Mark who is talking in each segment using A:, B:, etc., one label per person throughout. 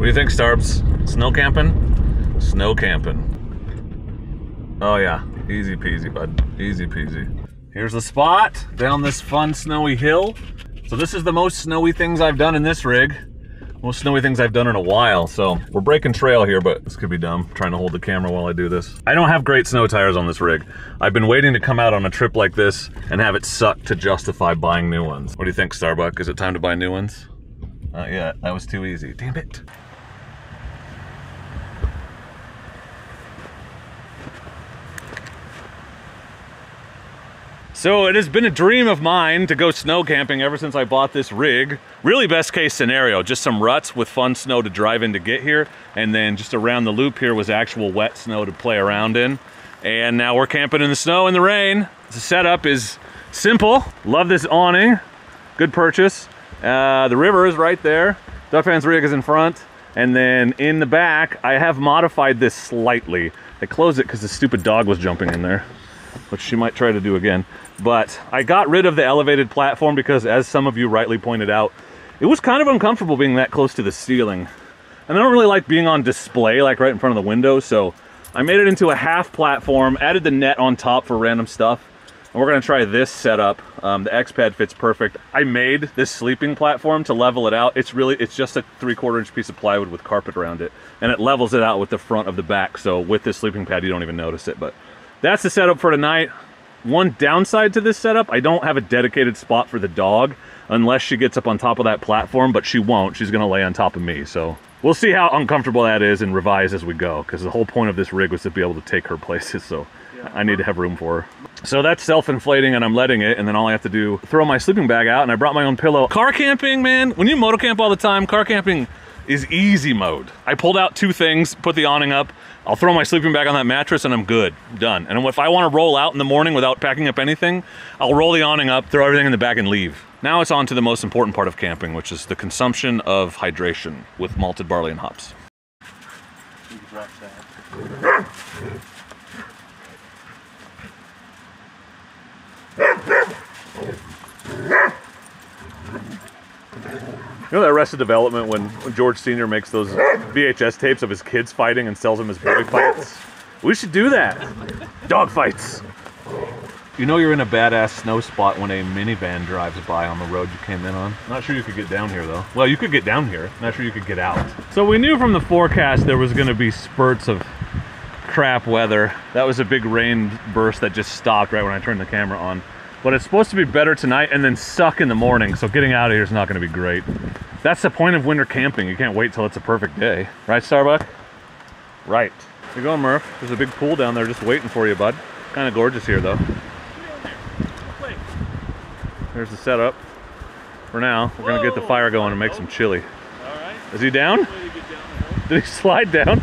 A: What do you think, Starbs? Snow camping? Snow camping. Oh yeah, easy peasy, bud. Easy peasy. Here's the spot down this fun snowy hill. So this is the most snowy things I've done in this rig. Most snowy things I've done in a while. So we're breaking trail here, but this could be dumb, trying to hold the camera while I do this. I don't have great snow tires on this rig. I've been waiting to come out on a trip like this and have it suck to justify buying new ones. What do you think, Starbuck? Is it time to buy new ones? Not yet, that was too easy. Damn it. So it has been a dream of mine to go snow camping ever since I bought this rig. Really best case scenario, just some ruts with fun snow to drive in to get here. And then just around the loop here was actual wet snow to play around in. And now we're camping in the snow and the rain. The setup is simple. Love this awning. Good purchase. Uh, the river is right there. Ducfan's rig is in front. And then in the back, I have modified this slightly. I closed it because the stupid dog was jumping in there, which she might try to do again. But I got rid of the elevated platform because as some of you rightly pointed out, it was kind of uncomfortable being that close to the ceiling. And I don't really like being on display, like right in front of the window, so I made it into a half platform, added the net on top for random stuff, and we're gonna try this setup. Um, the Exped fits perfect. I made this sleeping platform to level it out. It's really, it's just a three quarter inch piece of plywood with carpet around it, and it levels it out with the front of the back, so with this sleeping pad, you don't even notice it, but that's the setup for tonight. One downside to this setup, I don't have a dedicated spot for the dog unless she gets up on top of that platform, but she won't. She's gonna lay on top of me, so we'll see how uncomfortable that is and revise as we go, because the whole point of this rig was to be able to take her places, so I need to have room for her. So that's self-inflating and I'm letting it, and then all I have to do, throw my sleeping bag out, and I brought my own pillow. Car camping, man, when you moto camp all the time, car camping is easy mode. I pulled out two things, put the awning up, I'll throw my sleeping bag on that mattress and I'm good, done. And if I want to roll out in the morning without packing up anything, I'll roll the awning up, throw everything in the bag and leave. Now it's on to the most important part of camping, which is the consumption of hydration with malted barley and hops. You know that Arrested Development when, George Sr. makes those VHS tapes of his kids fighting and sells them as boy fights? We should do that. Dog fights. You know you're in a badass snow spot when a minivan drives by on the road you came in on. Not sure you could get down here though. Well, you could get down here. Not sure you could get out. So we knew from the forecast there was going to be spurts of crap weather. That was a big rain burst that just stopped right when I turned the camera on. But it's supposed to be better tonight and then suck in the morning, so getting out of here is not going to be great. That's the point of winter camping. You can't wait till it's a perfect day. Right, Starbuck? Right. You going, Murph? There's a big pool down there just waiting for you, bud. Kind of gorgeous here, though. There's the setup. For now, we're going to get the fire going and make some chili.
B: All right.
A: Is he down?
B: Way to get down.
A: Did he slide down?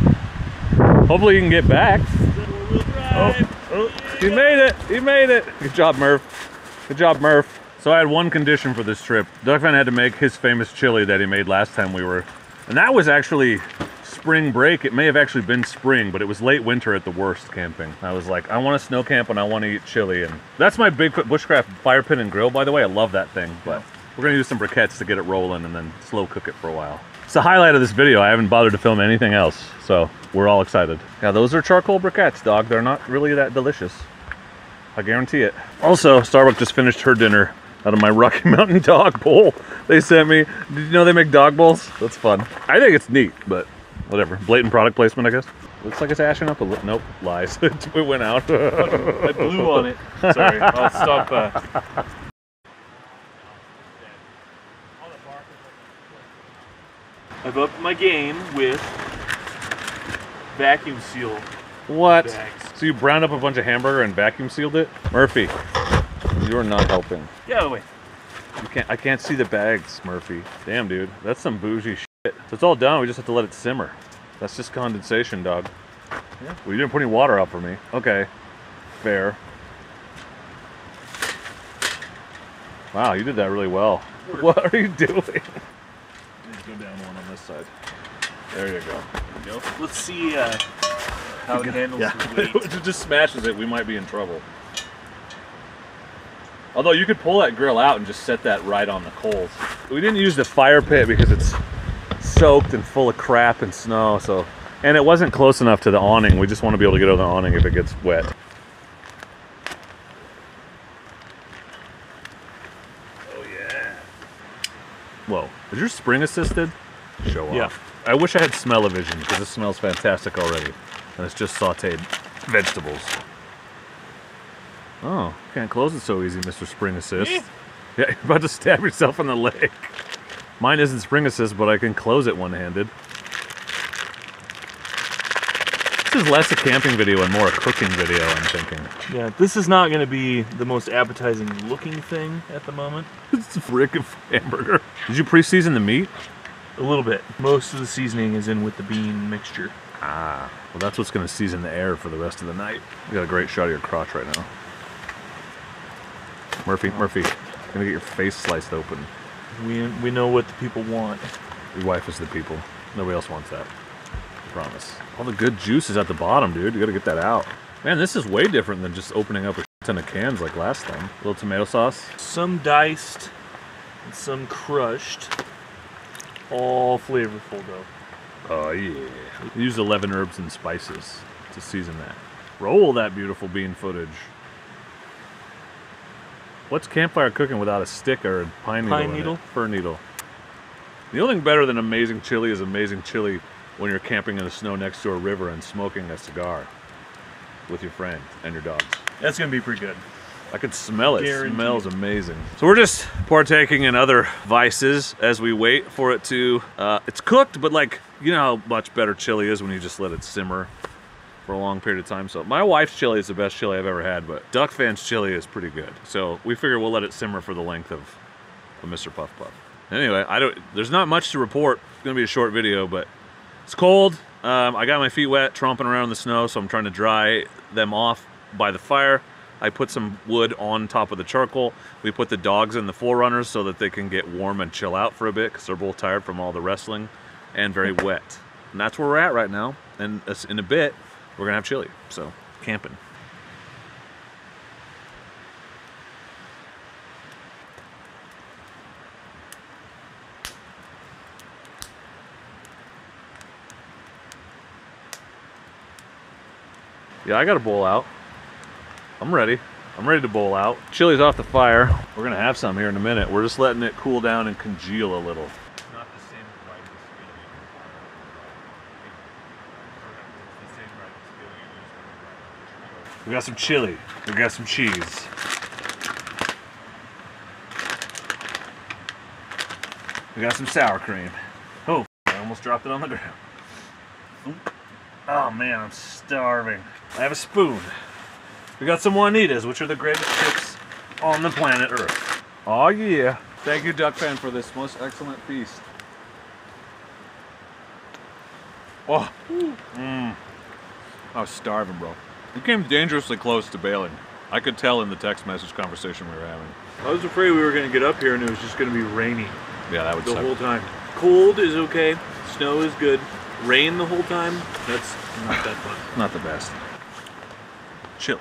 A: Hopefully he can get back.
B: Four-wheel. Oh,
A: oh, he made it. He made it. Good job, Murph. Good job, Murph. So I had one condition for this trip. Ducfan had to make his famous chili that he made last time we were. And that was actually spring break. It may have actually been spring, but it was late winter at the worst camping. I was like, I want to snow camp and I want to eat chili. And that's my Bigfoot Bushcraft fire pit and grill, by the way. I love that thing. But we're going to use some briquettes to get it rolling and then slow cook it for a while. It's the highlight of this video. I haven't bothered to film anything else, so we're all excited. Yeah, those are charcoal briquettes, dog. They're not really that delicious. I guarantee it. Also, Starbucks just finished her dinner out of my Rocky Mountain dog bowl they sent me. Did you know they make dog bowls? That's fun. I think it's neat, but whatever. Blatant product placement, I guess. Looks like it's ashing up a little. Nope, lies. it went out.
B: I blew on it. Sorry. I'll stop. Uh... I've upped my game with vacuum seal
A: what?
B: bags.
A: So you browned up a bunch of hamburger and vacuum sealed it? Murphy, you are not helping.
B: Get out of the way.
A: You can't. I can't see the bags, Murphy. Damn, dude, that's some bougie shit. So it's all done. We just have to let it simmer. That's just condensation, dog.
B: Yeah.
A: Well, you didn't put any water out for me. Okay, fair. Wow, you did that really well. What are you doing? Go down one on this side. There you go.
B: There you go. Let's see uh, how it handles the weight.
A: if it just smashes it, we might be in trouble. Although you could pull that grill out and just set that right on the coals. We didn't use the fire pit because it's soaked and full of crap and snow. So, and it wasn't close enough to the awning. We just want to be able to get over the awning if it gets wet. Oh yeah. Whoa, is your spring assisted? Show off.
B: Yeah.
A: I wish I had smell-o-vision because this smells fantastic already, and it's just sautéed vegetables. Oh, can't close it so easy, Mr. Spring Assist.
B: Eh.
A: Yeah, you're about to stab yourself in the leg. Mine isn't spring assist, but I can close it one-handed. This is less a camping video and more a cooking video, I'm thinking.
B: Yeah, this is not going to be the most appetizing looking thing at the moment.
A: It's a freaking hamburger. Did you pre-season the meat?
B: A little bit. Most of the seasoning is in with the bean mixture.
A: Ah, well that's what's gonna season the air for the rest of the night. You got a great shot of your crotch right now. Murphy, oh. Murphy, gonna get your face sliced open.
B: We we know what the people want.
A: Your wife is the people. Nobody else wants that. I promise. All the good juice is at the bottom, dude. You gotta get that out. Man, this is way different than just opening up a ton of cans like last time. A little tomato sauce.
B: Some diced, and some crushed. All flavorful though.
A: Oh yeah. Use 11 herbs and spices to season that. Roll that beautiful bean footage. What's campfire cooking without a stick or a pine needle?
B: Pine
A: in
B: needle?
A: Fir needle. The only thing better than amazing chili is amazing chili when you're camping in the snow next to a river and smoking a cigar with your friend and your dogs.
B: That's gonna be pretty good.
A: I could smell it. It
B: Guaranteed.
A: smells amazing. So we're just partaking in other vices as we wait for it to. Uh, it's cooked, but like you know how much better chili is when you just let it simmer for a long period of time. So my wife's chili is the best chili I've ever had, but Ducfan's chili is pretty good. So we figure we'll let it simmer for the length of, of Mr. Puff Puff. Anyway, I don't. There's not much to report. It's gonna be a short video, but it's cold. Um, I got my feet wet, tromping around in the snow, so I'm trying to dry them off by the fire. I put some wood on top of the charcoal. We put the dogs in the 4Runners so that they can get warm and chill out for a bit because they're both tired from all the wrestling and very wet. And that's where we're at right now. And in a bit, we're gonna have chili. So camping. Yeah, I got a bowl out. I'm ready. I'm ready to bowl out. Chili's off the fire. We're gonna have some here in a minute. We're just letting it cool down and congeal a little.
B: Not the same brightness
A: We got some chili. We got some cheese. We got some sour cream. Oh, I almost dropped it on the ground. Oh man, I'm starving. I have a spoon. We got some Juanitas, which are the greatest chips on the planet Earth. Oh yeah. Thank you, Ducfan, for this most excellent feast. Oh, mm. I was starving, bro. We came dangerously close to bailing. I could tell in the text message conversation we were having.
B: I was afraid we were gonna get up here and it was just gonna be raining
A: Yeah, that would
B: the
A: suck.
B: whole time. Cold is okay. Snow is good. Rain the whole time. That's not that fun.
A: Not the best. Chili.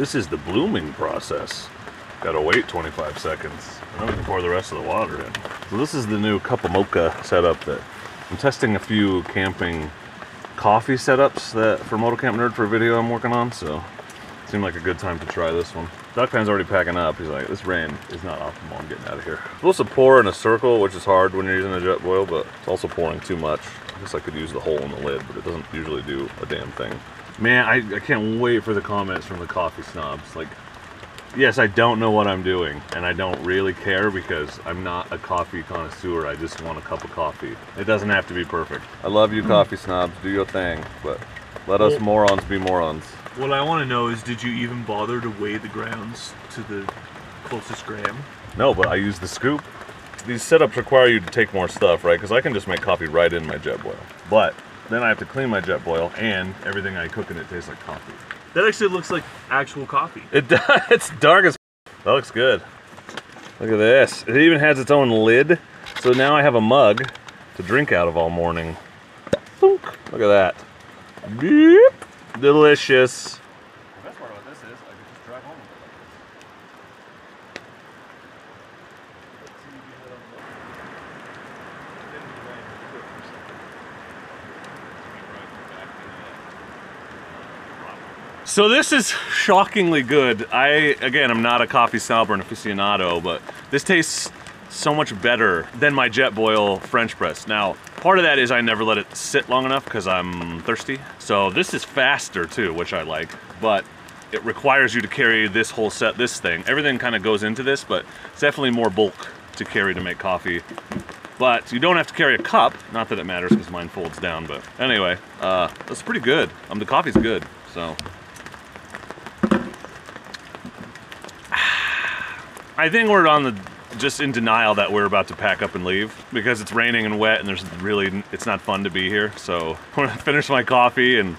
A: This is the blooming process. Gotta wait 25 seconds. And then we can pour the rest of the water in. So this is the new CuppaMoka setup that I'm testing a few camping coffee setups that for Moto Camp Nerd for a video I'm working on, so it seemed like a good time to try this one. Ducfan's already packing up. He's like, this rain is not optimal. I'm getting out of here. supposed to pour in a circle, which is hard when you're using a Jetboil, but it's also pouring too much. I guess I could use the hole in the lid, but it doesn't usually do a damn thing. Man, I, I can't wait for the comments from the coffee snobs. Like, yes, I don't know what I'm doing, and I don't really care because I'm not a coffee connoisseur. I just want a cup of coffee. It doesn't have to be perfect. I love you, coffee snobs. Do your thing, but Let us
B: Well-
A: morons be morons.
B: What I want to know is, did you even bother to weigh the grounds to the closest gram?
A: No, but I use the scoop. These setups require you to take more stuff, right? Because I can just make coffee right in my Jetboil. But then I have to clean my Jetboil, and everything I cook in it tastes like coffee.
B: That actually looks like actual coffee.
A: It does. It's dark as. That looks good. Look at this. It even has its own lid. So now I have a mug to drink out of all morning. Look at that. Beep. Delicious. The best part about this is I can just drive home So this is shockingly good. I again, I'm not a coffee snob or an aficionado, but this tastes so much better than my Jetboil French press. Now, part of that is I never let it sit long enough because I'm thirsty. So this is faster too, which I like, but it requires you to carry this whole set, this thing. Everything kind of goes into this, but it's definitely more bulk to carry to make coffee. But you don't have to carry a cup. Not that it matters because mine folds down, but anyway, uh, that's pretty good. Um, the coffee's good, so. I think we're on the just in denial that we're about to pack up and leave because it's raining and wet and there's really it's not fun to be here. So I when I finish my coffee and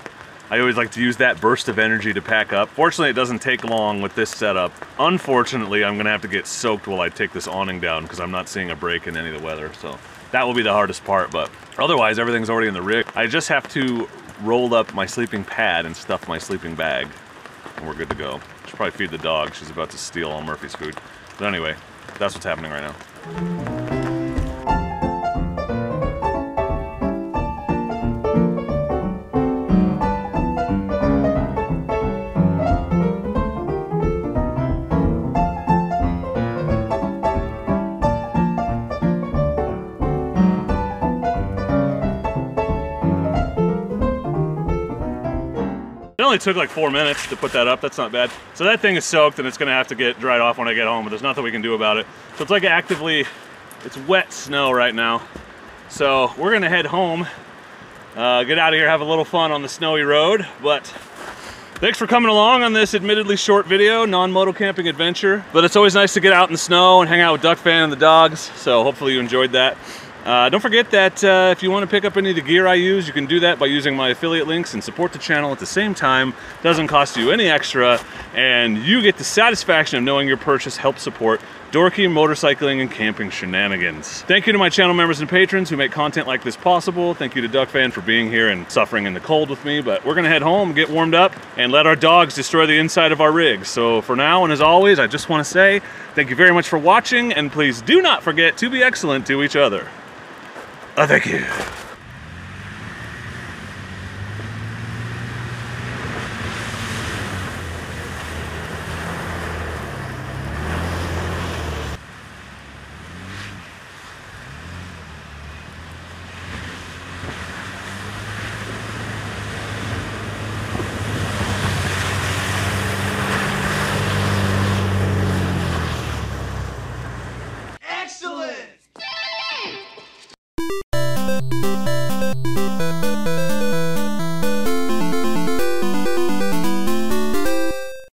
A: I always like to use that burst of energy to pack up. Fortunately, it doesn't take long with this setup. Unfortunately, I'm gonna have to get soaked while I take this awning down because I'm not seeing a break in any of the weather. So that will be the hardest part, but otherwise everything's already in the rig. I just have to roll up my sleeping pad and stuff my sleeping bag and we're good to go. Should probably feed the dog. She's about to steal all Murphy's food. But anyway, that's what's happening right now. Only took like four minutes to put that up. That's not bad. So that thing is soaked and it's gonna have to get dried off when I get home, but there's nothing we can do about it. So it's like actively, it's wet snow right now. So we're gonna head home, uh, get out of here, have a little fun on the snowy road. But thanks for coming along on this admittedly short video, non-moto camping adventure. But it's always nice to get out in the snow and hang out with Ducfan and the dogs. So hopefully you enjoyed that. Uh, don't forget that uh, if you want to pick up any of the gear I use, you can do that by using my affiliate links and support the channel at the same time. Doesn't cost you any extra, and you get the satisfaction of knowing your purchase helps support dorky motorcycling and camping shenanigans. Thank you to my channel members and patrons who make content like this possible. Thank you to Ducfan for being here and suffering in the cold with me. But we're gonna head home, get warmed up, and let our dogs destroy the inside of our rigs. So for now, and as always, I just want to say thank you very much for watching, and please do not forget to be excellent to each other. Oh, thank you.